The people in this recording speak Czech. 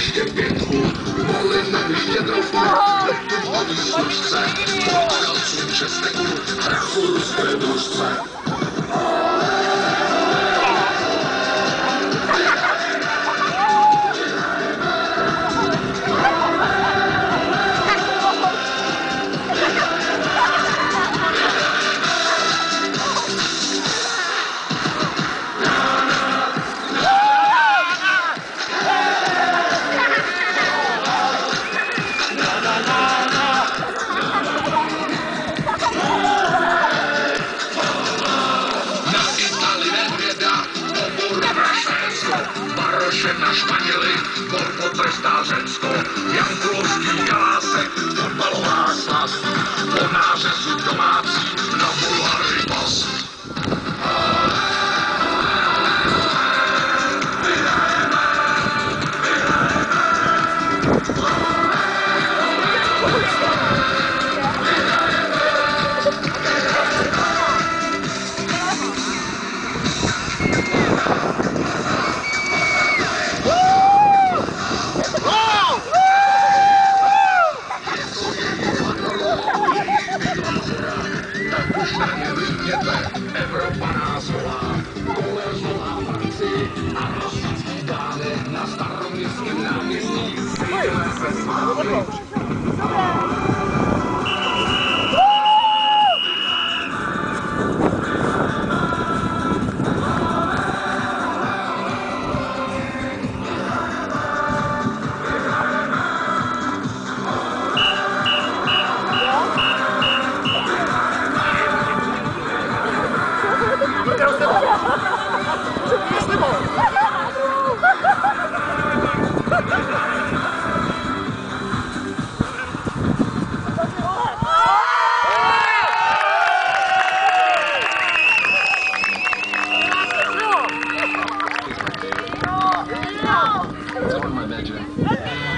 nareszcie piękny, wolę nareszcie do formy. Odwróć se, odwróć przez ten kruk, rachur. Baroše na Španěli, Bor potrestá Řecko, Jankulovský kalásek, fotbalová slast, po nářezu domácí, na Bulhary pas. Tak Ура! my bedroom.